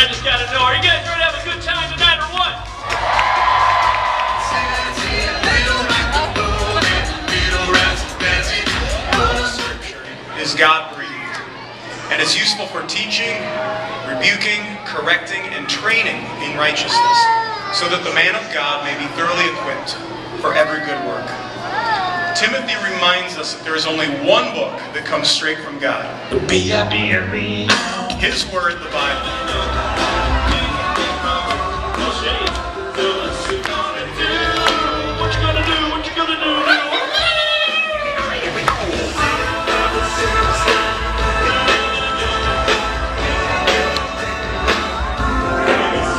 I just gotta know, are you guys ready to have a good time tonight or what? Is God breathed and is useful for teaching, rebuking, correcting, and training in righteousness, so that the man of God may be thoroughly equipped for every good work. Timothy reminds us that there is only one book that comes straight from God. B-I-B-L-E. His word, the Bible.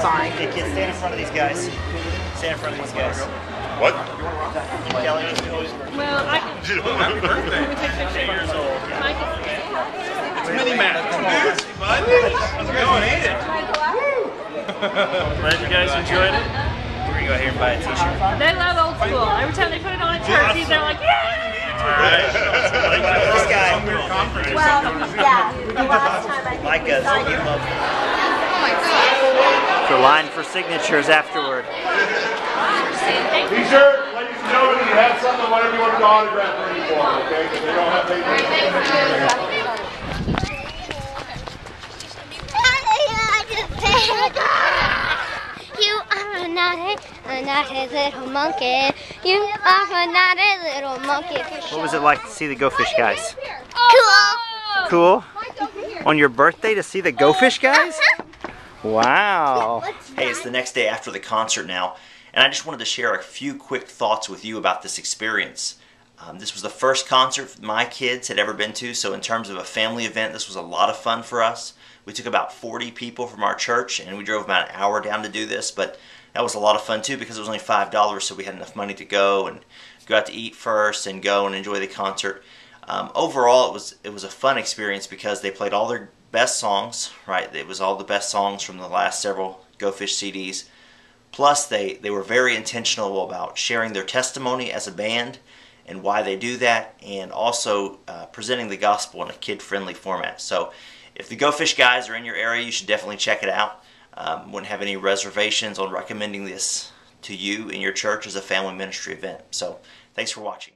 Sorry. Hey kids, stand in front of these guys. Stand in front of these guys. What? Kelly, Well, I can. Happy birthday. Can we take pictures? I can. Mini Matt. How's it going? Ate it. Glad you guys enjoyed it. we're gonna go here and buy a t-shirt. They love old school. Every time they put it on a turkey, they're like, yeah! This guy, Well, yeah, the last time I think Mike we does. signed Give him up. Oh my god. The line for signatures afterward. T-shirt, ladies and gentlemen, you have something, whatever you want to autograph for anyone, okay? Because they don't have paper. You are a naughty, a naughty little monkey. You are a naughty little monkey. What was it like to see the Go Fish guys? Oh, cool. Cool. On your birthday to see the Go Fish guys? Uh-huh. Wow. Hey, it's the next day after the concert now, and I just wanted to share a few quick thoughts with you about this experience. Um, this was the first concert my kids had ever been to, so in terms of a family event, this was a lot of fun for us. We took about 40 people from our church, and we drove about an hour down to do this, but that was a lot of fun too because it was only $5, so we had enough money to go and go out to eat first and go and enjoy the concert. Um, overall, it was it was a fun experience because they played all their best songs. Right, it was all the best songs from the last several Go Fish CDs. Plus, they they were very intentional about sharing their testimony as a band and why they do that, and also uh, presenting the gospel in a kid-friendly format. So, if the Go Fish guys are in your area, you should definitely check it out. Um, wouldn't have any reservations on recommending this to you in your church as a family ministry event. So, thanks for watching.